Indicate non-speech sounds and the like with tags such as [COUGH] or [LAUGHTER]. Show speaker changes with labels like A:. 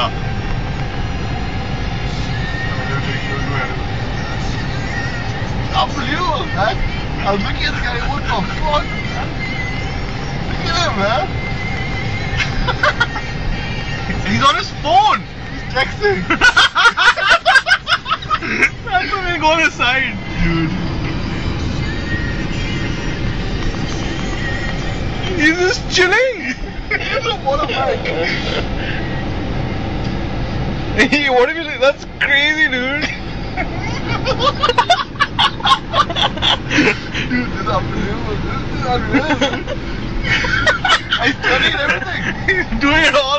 A: Yeah.
B: Unbelievable, man. I was looking at the guy, what the fuck? Look at him, man. [LAUGHS]
A: He's on his phone.
B: He's texting. [LAUGHS]
A: That's why we go on his side.
B: Dude.
A: He's just chilling. [LAUGHS]
B: He's a motorbike. [LAUGHS]
A: Hey, what if you That's crazy, dude. [LAUGHS]
B: Dude, this is unbelievable. This is unreal. He's turning and everything.
A: He's doing it all,